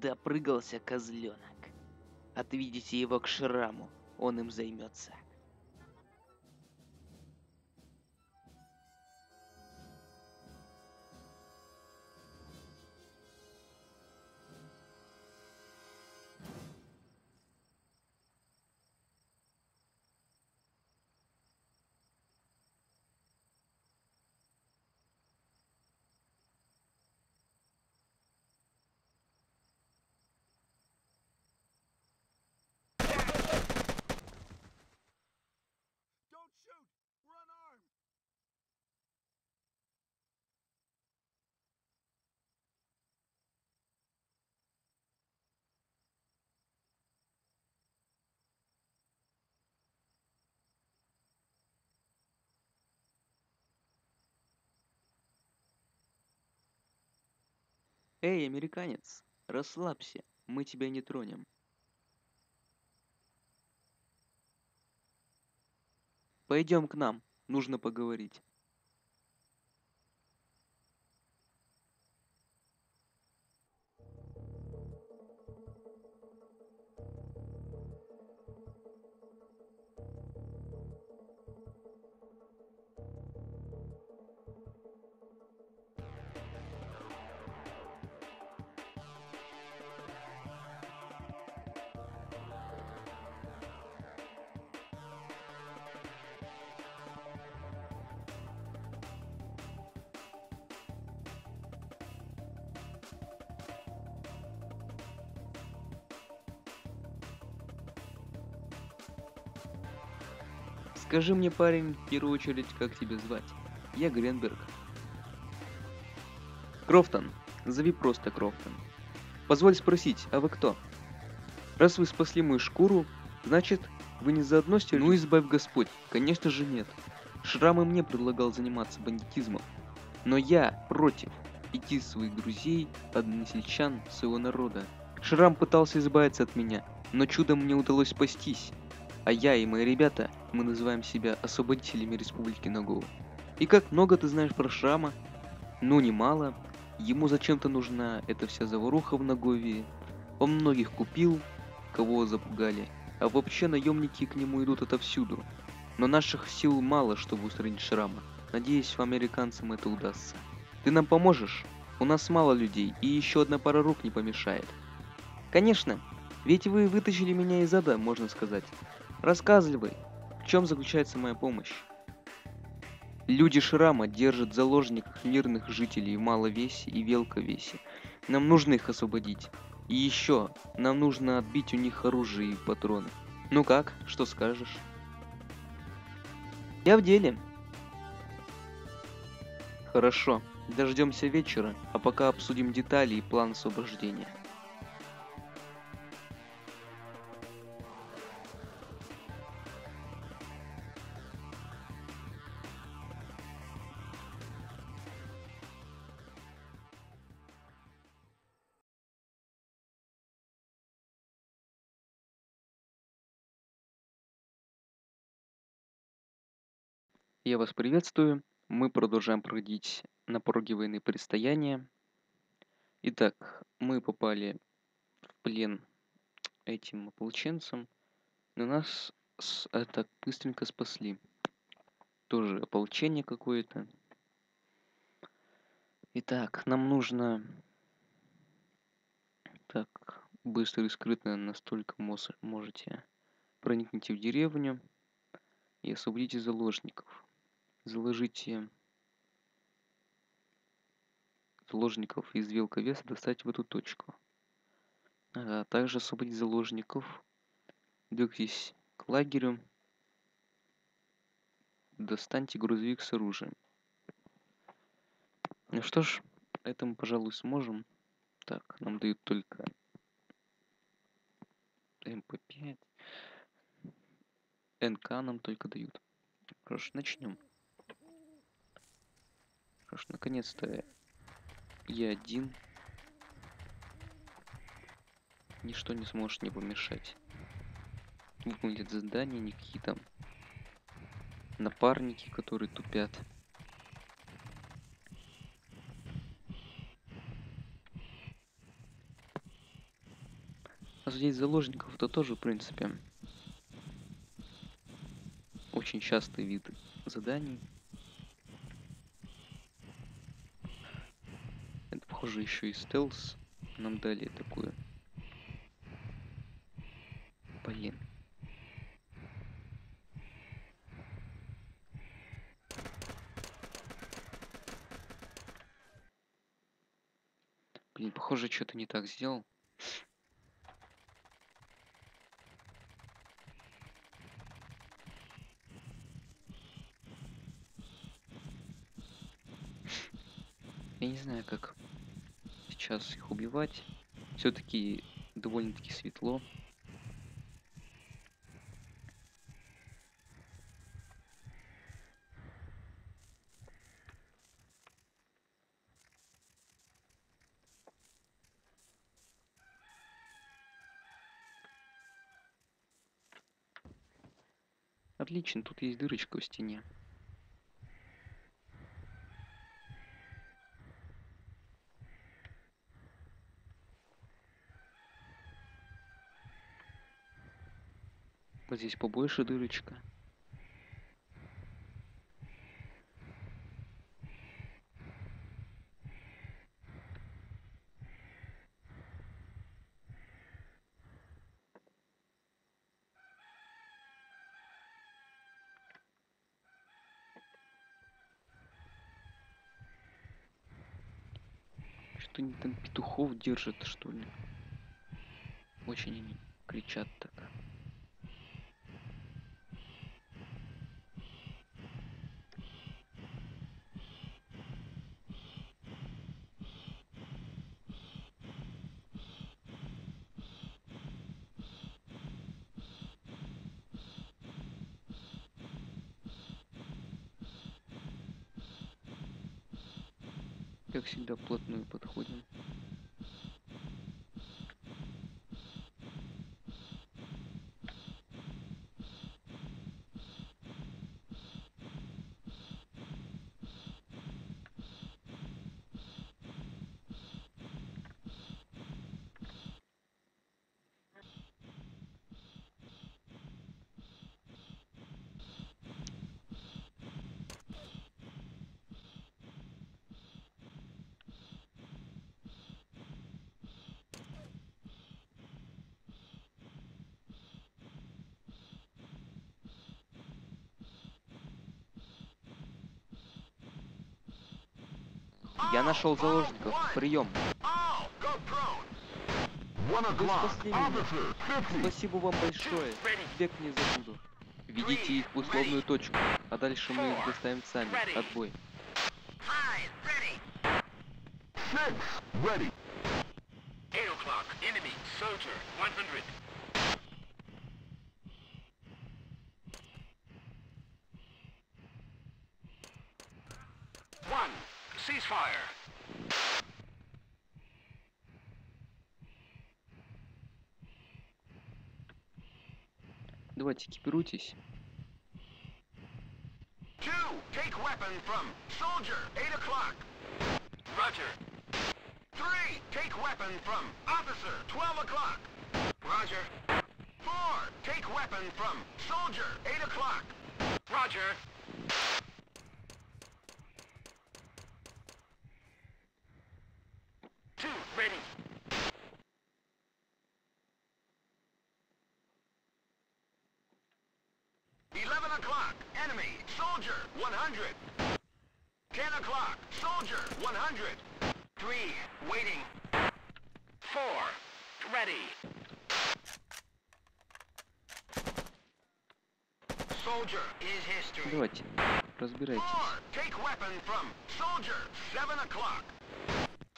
Допрыгался козленок. Отведите его к шраму, он им займется. Эй, американец, расслабься, мы тебя не тронем. Пойдем к нам, нужно поговорить. Скажи мне, парень, в первую очередь, как тебя звать? Я Гренберг. Крофтон. Зови просто Крофтон. Позволь спросить, а вы кто? Раз вы спасли мою шкуру, значит, вы не заодно с Ну, избавь Господь. Конечно же нет. Шрам и мне предлагал заниматься бандитизмом. Но я против идти своих друзей, односельчан, своего народа. Шрам пытался избавиться от меня, но чудом мне удалось спастись. А я и мои ребята, мы называем себя освободителями Республики Нагоу. И как много ты знаешь про Шрама? Ну, немало. Ему зачем-то нужна эта вся заваруха в Наговии. Он многих купил, кого запугали. А вообще наемники к нему идут отовсюду. Но наших сил мало, чтобы устранить Шрама. Надеюсь, американцам, это удастся. Ты нам поможешь? У нас мало людей, и еще одна пара рук не помешает. Конечно, ведь вы вытащили меня из ада, можно сказать. Рассказывай, чем заключается моя помощь? Люди Шрама держат в заложниках мирных жителей в Маловесе и Велковесе. Нам нужно их освободить. И еще, нам нужно отбить у них оружие и патроны. Ну как, что скажешь? Я в деле. Хорошо, дождемся вечера, а пока обсудим детали и план освобождения. Вас приветствую. Мы продолжаем проходить на пороге войны предстояния. Итак, мы попали в плен этим ополченцам, но нас это быстренько спасли. Тоже ополчение какое-то. Итак, нам нужно... Так, быстро и скрытно настолько можете. Проникните в деревню и освободите заложников. Заложите заложников из Велковеса достать в эту точку. А также освободить заложников. Двигайтесь к лагерю. Достаньте грузовик с оружием. Ну что ж, это мы, пожалуй, сможем. Так, нам дают только МП5. НК нам только дают. Хорошо, начнем. Хорошо, наконец-то я один. Ничто не сможет мне помешать. Выполнить это задание, никакие там напарники, которые тупят. Взять заложников это тоже, в принципе, очень частый вид заданий. Это, похоже, еще и стелс нам дали такую. Блин. Блин, похоже, что-то не так сделал. Я не знаю, как сейчас их убивать. Все-таки довольно-таки светло. Отлично, тут есть дырочка в стене. Вот здесь побольше дырочка. Что они там петухов держат, что ли? Очень они кричат так. Как всегда, вплотную подходим. Я нашел заложников. Прием. Вы спасли меня. Officer, 50. Спасибо вам большое. Век не забуду. Ведите их в условную точку, а дальше мы их доставим сами. Отбой. Five, ready. Six. Ready. Eight o'clock. Enemy. Soldier. 100. One. Ceasefire. Давайте экипируйтесь. Two. Take weapon from soldier. Eight o'clock. Roger. Three. Take weapon from officer. Twelve o'clock. Roger. Four. Take weapon from soldier. Eight o'clock. Roger.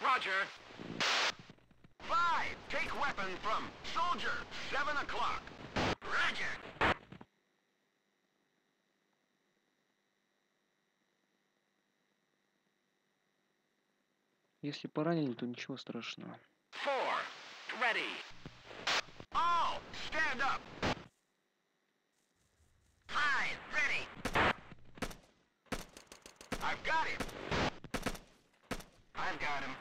Roger. Если поранили, то ничего страшного. Four. Ready. All stand up. Five. Ready. I've got him. I've got him.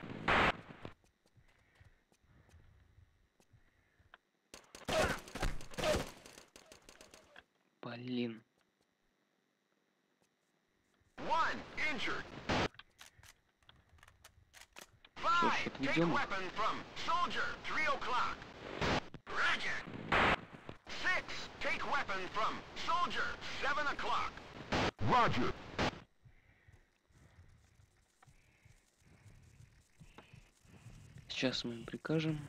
One injured. Что Five. ж, Take отведем их. weapon from soldier. Three o'clock. Roger. Six. Take weapon from soldier. Seven o'clock. Roger. Сейчас мы им прикажем.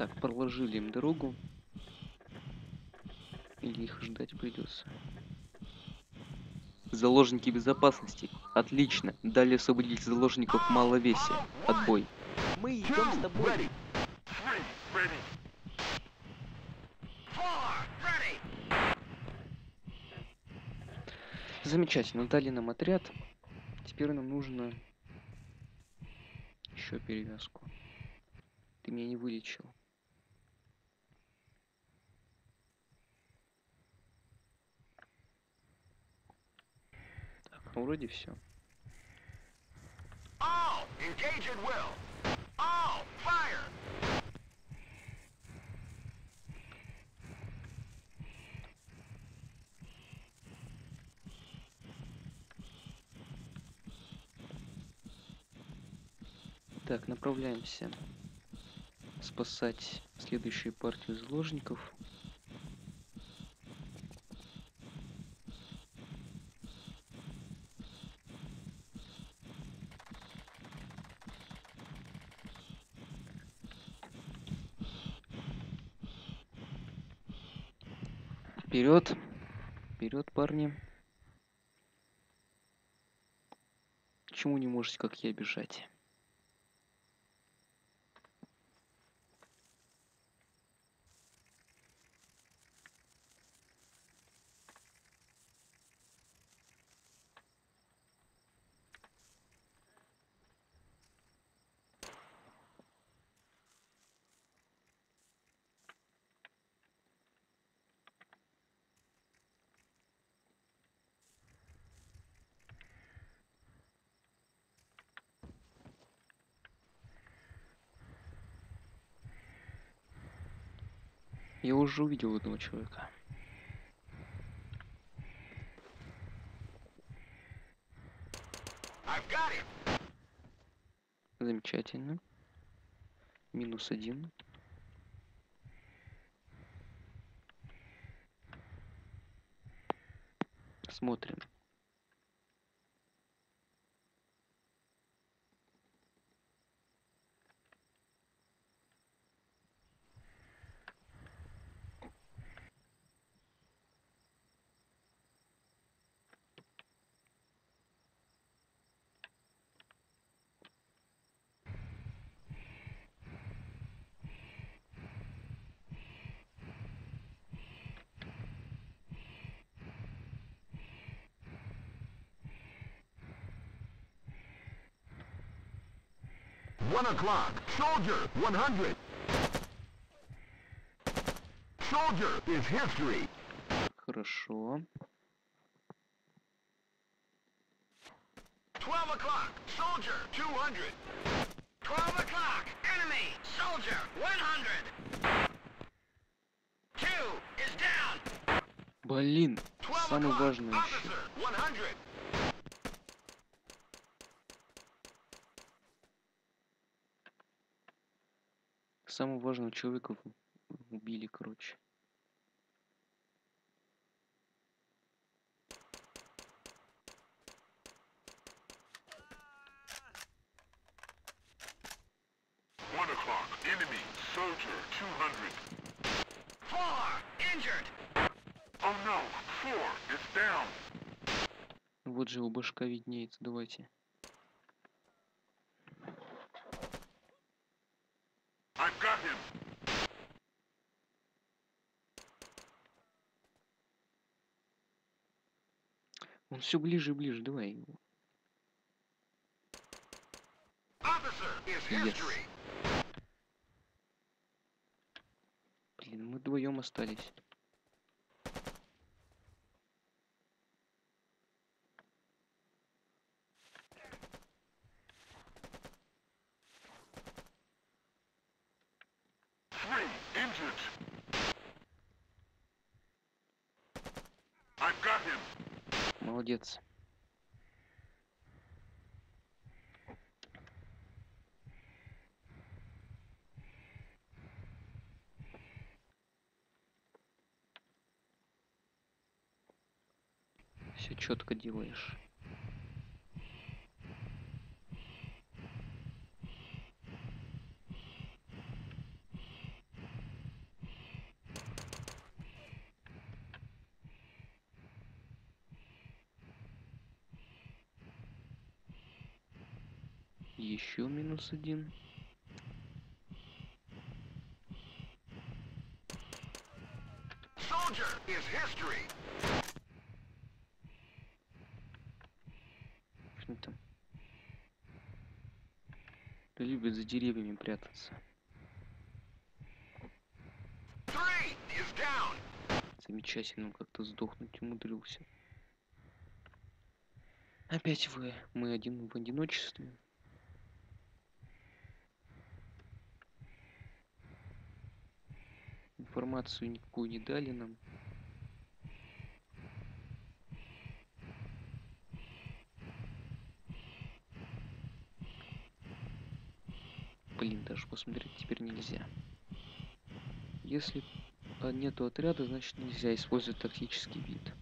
Так, проложили им дорогу. Или их ждать придется. Заложники безопасности. Отлично. Далее освободить заложников в маловесе. Отбой. Мы идем с тобой. Ready. Замечательно. Дали нам отряд. Теперь нам нужно еще перевязку. Ты меня не вылечил. Ну вроде все. All. Engage at will. All. Fire. Так, направляемся спасать следующую партию заложников. Вперед! Вперед, парни! Почему не можете, как я, бежать? Я уже увидел одного человека. Замечательно. Минус один. Смотрим. One o'clock. Soldier. 100. Soldier is history. Хорошо. 12 o'clock. Soldier. 200. 12 o'clock. Enemy. Soldier. 100. Two is down. Блин, 12 самый o'clock. важный еще. No. Four is down. Вот же его башка виднеется, давайте. Он все ближе и ближе, давай его. Yes. Блин, мы вдвоем остались. Молодец. Все четко делаешь. Еще минус один. Что там? Любят за деревьями прятаться. Замечательно он как-то сдохнуть умудрился. Опять вы. Мы один в одиночестве. Информацию никакую не дали нам. Блин, даже посмотреть теперь нельзя. Если а, нету отряда, значит нельзя использовать тактический вид.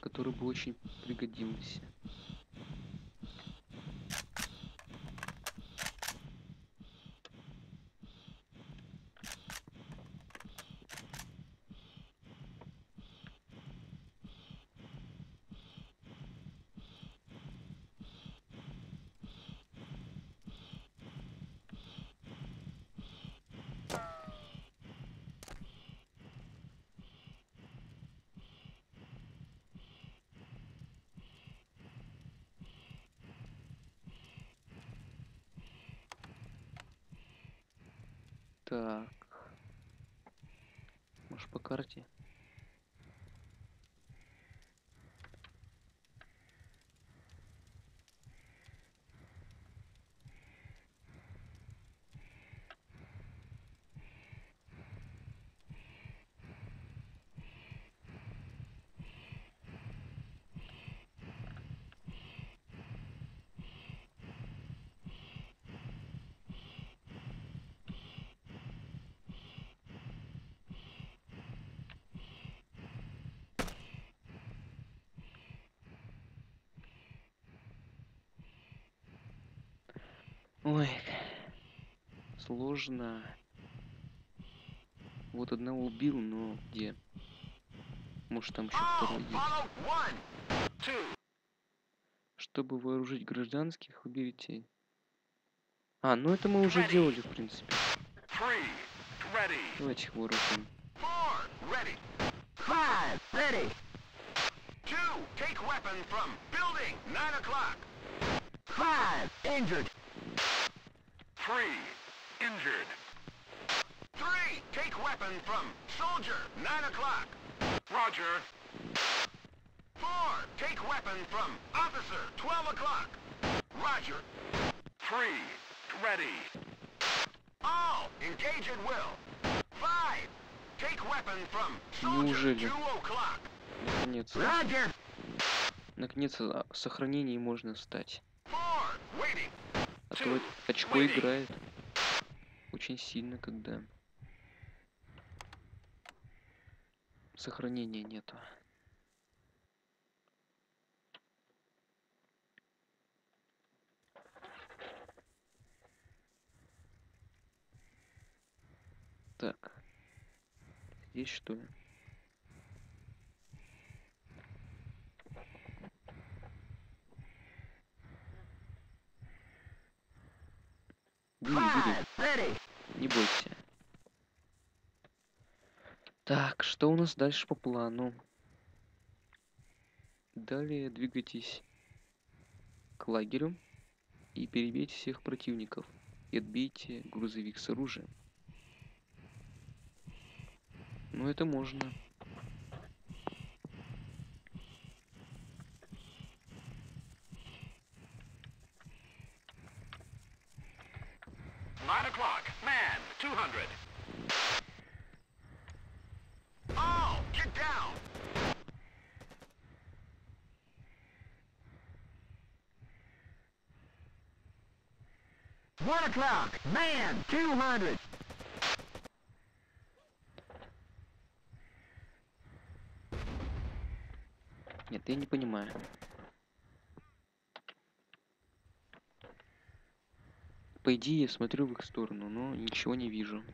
Который бы очень пригодился. Так. Может по карте? Ой, сложно. Вот одного убил, но где? Может там еще второй есть. Чтобы вооружить гражданских, выберите. А, ну это мы уже Ready. делали, в принципе. Three. Ready. Давайте их вооружим. Four. Ready. Five, ready. Two. Take weapon from building. Nine o'clock. Five, injured. Three. Injured. Three. Take weapon from soldier. Nine o'clock. Roger. Four. Take weapon from officer. Twelve o'clock. Roger. Three. Ready. All. Engage at will. Five. Take weapon from soldier. Неужели? Two o'clock. Наконец. Roger. Наконец а, в сохранении можно стать. Four. Waiting. А то вот очко играет очень сильно, когда сохранения нету. Так. Здесь что ли? Five, ready. Не бойся. Так, что у нас дальше по плану? Далее двигайтесь к лагерю и перебейте всех противников. И отбейте грузовик с оружием. Ну это можно. Nine o'clock. Man, 200. Oh, get down. One o'clock. Man, 200. Нет, я не понимаю. По идее, я смотрю в их сторону, но ничего не вижу.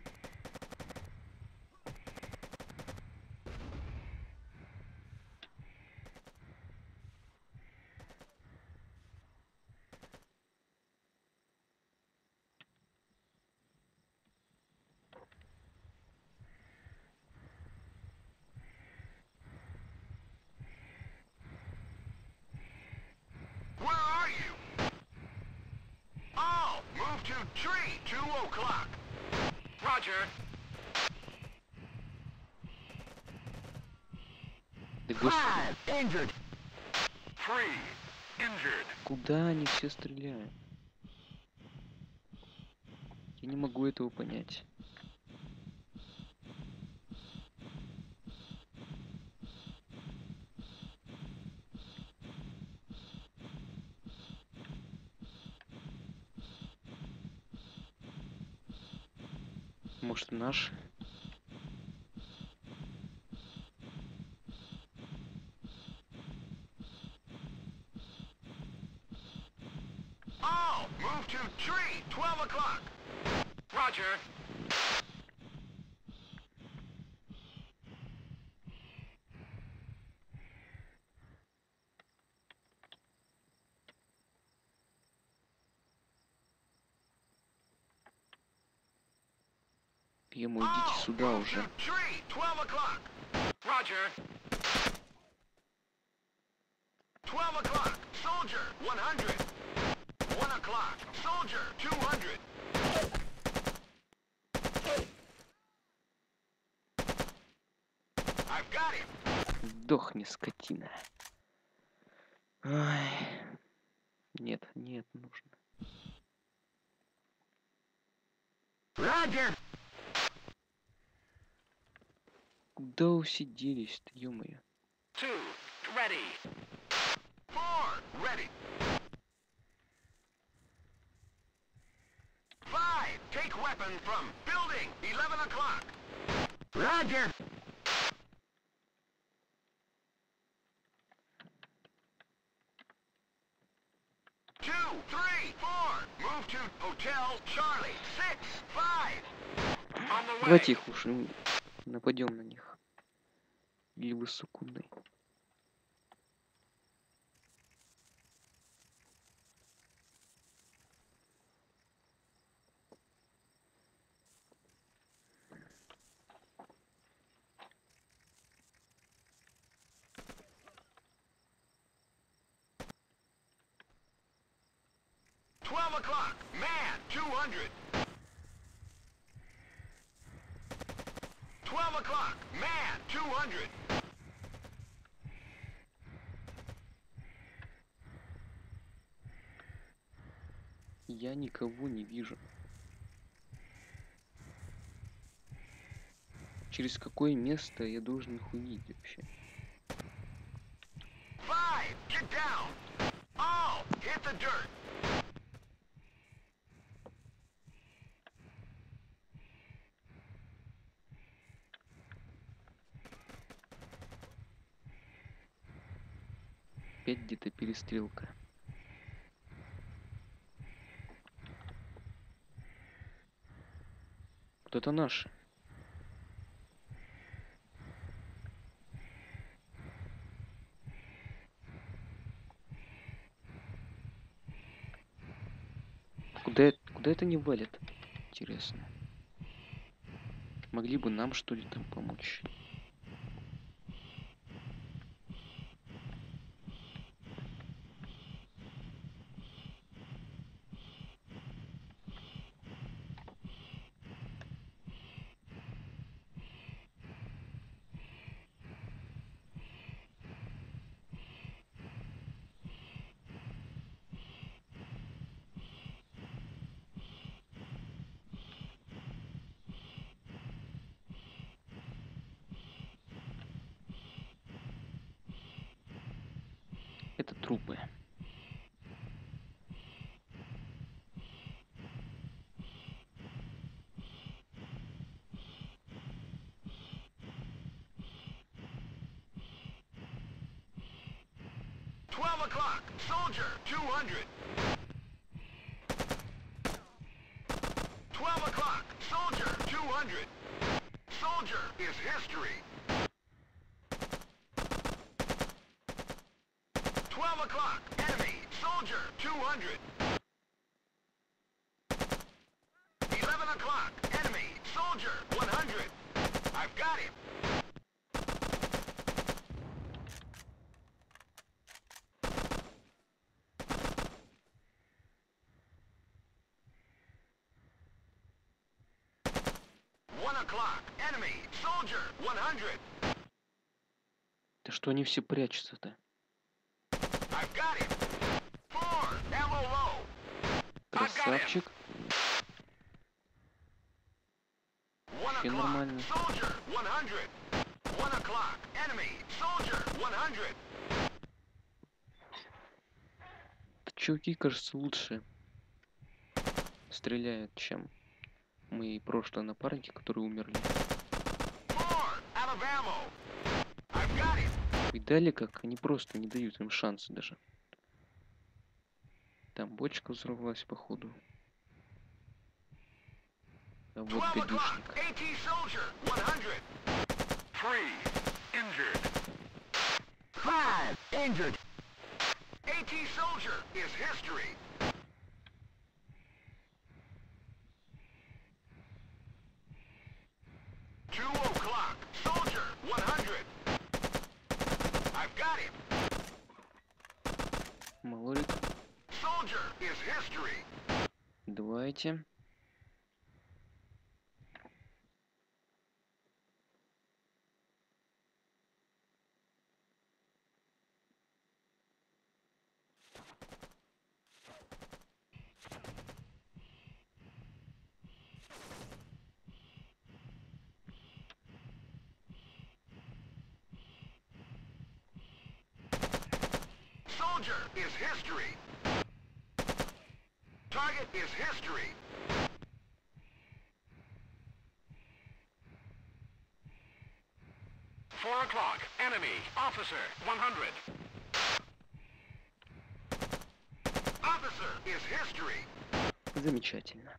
2 o'clock. Roger. Да Five injured. Three. Injured. куда они все стреляют? Я не могу этого понять. Может наш? Oh, move to tree, 12 o'clock. Roger. Ему идите Oh, сюда move уже. to tree, 12 o'clock. Roger. 12 o'clock. Soldier, 100. 1 o'clock. Soldier, 200. I've got him. Сдохни, скотина. Ай. Нет, нет, нужно. Roger. Куда усиделись-то, ё-моё? Two, ready. Four, ready. Five, take weapon from building, 11 o'clock. Roger. Two, three, four. Move to Hotel Charlie. Six, five. On the way. Давайте их уж нападем на них. Или вы. Twelve o'clock. Man, 200. Twelve o'clock. Man, 200. Я никого не вижу. Через какое место я должен их увидеть вообще? Five, get down. Oh, hit the dirt. Опять где-то перестрелка. Кто-то наш. Куда, куда это не валит? Интересно. Могли бы нам что ли там помочь? trupy. Soldier, two hundred. Twelve o'clock, soldier, two hundred. Soldier is history. O'clock. Enemy. Soldier, 100. Да что они все прячутся-то? Красавчик. Вообще o'clock. нормально. Soldier, 100. One o'clock. Enemy. Soldier, 100. Чуваки, кажется, лучше стреляют, чем мои прошлые напарники, которые умерли. Видали, как они просто не дают им шанса даже. Там бочка взорвалась, походу. А вот 12 o'clock. гадюшник. AT soldier, 100. Three. Injured. Five injured. AT soldier is history. Two o'clock. Soldier, 100. I've got him. Малорик, Soldier is history. давайте. 4 o'clock. Enemy. Officer, 100. Officer is history. Замечательно.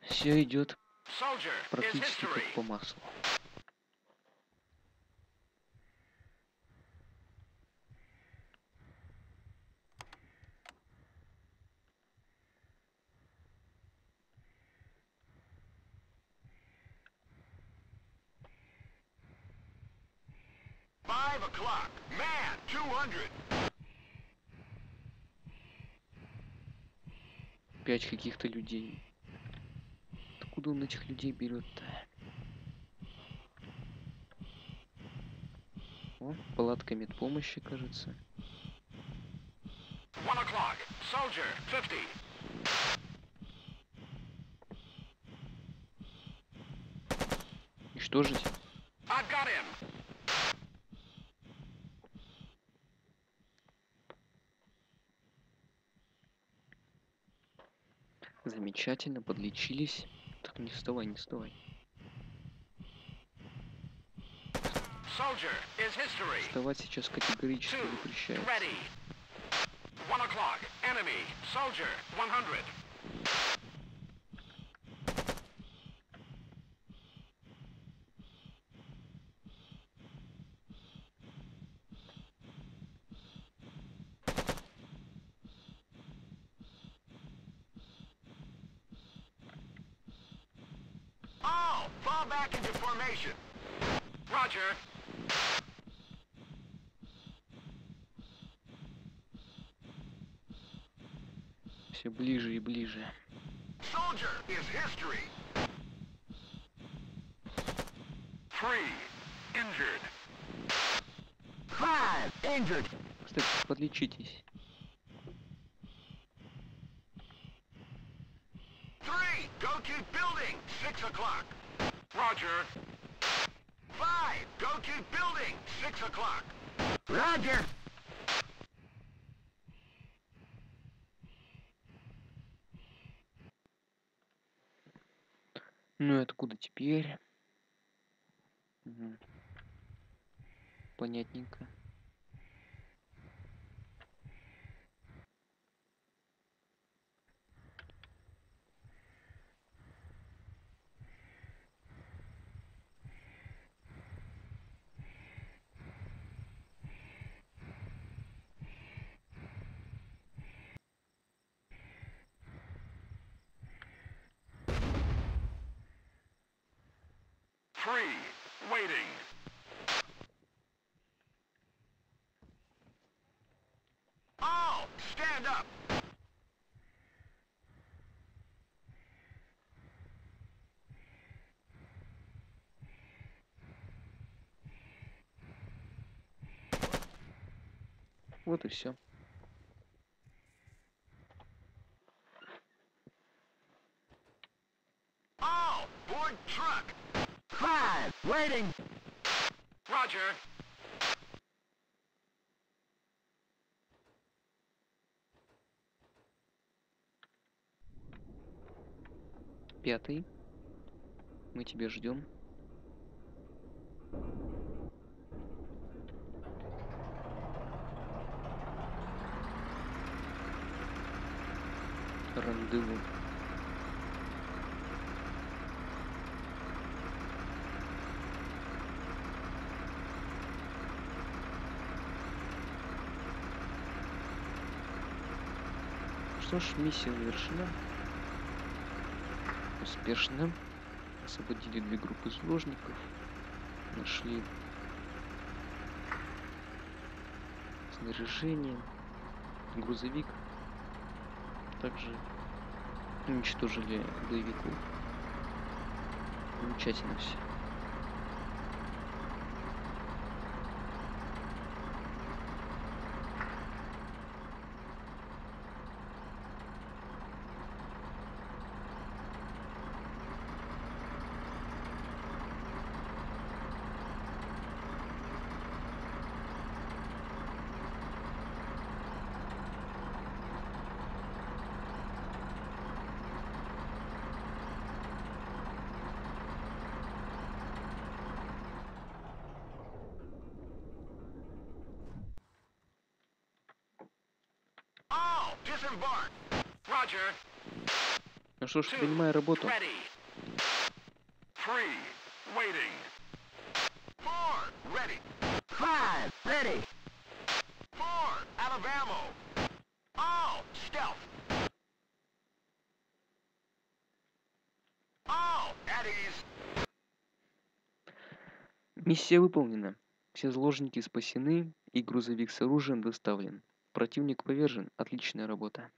Все идет практически по маслу. Five o'clock. Man, 200. Пять каких-то людей. Откуда он этих людей берет-то? О, палатка медпомощи, кажется. One o'clock. Soldier, 50. Уничтожить? Замечательно, подлечились. Так, не вставай, не вставай. Вставать сейчас категорически запрещается. One o'clock. Enemy. Soldier. 100. back into formation. Roger. Все ближе и ближе. Soldier is history. Three. Injured. Five injured. Кстати, подлечитесь. Three. Go to building. Six o'clock. Roger. Five, go to building, six o'clock. Roger. Ну и откуда теперь? Угу. Понятненько. Three, waiting. All, stand up. Вот и все. Waiting. Roger. Пятый. Мы тебя ждем. Рандеву. Что ж, миссия завершена. Успешно. Освободили две группы заложников. Нашли снаряжение, грузовик. Также уничтожили боевиков. Замечательно все. All, disembark. Roger. Ну что ж, принимай работу. Ready. Three, waiting. Four, ready. Five, ready. Four, out of ammo. All, stealth. All, at ease. Миссия выполнена. Все заложники спасены и грузовик с оружием доставлен. Противник повержен. Отличная работа.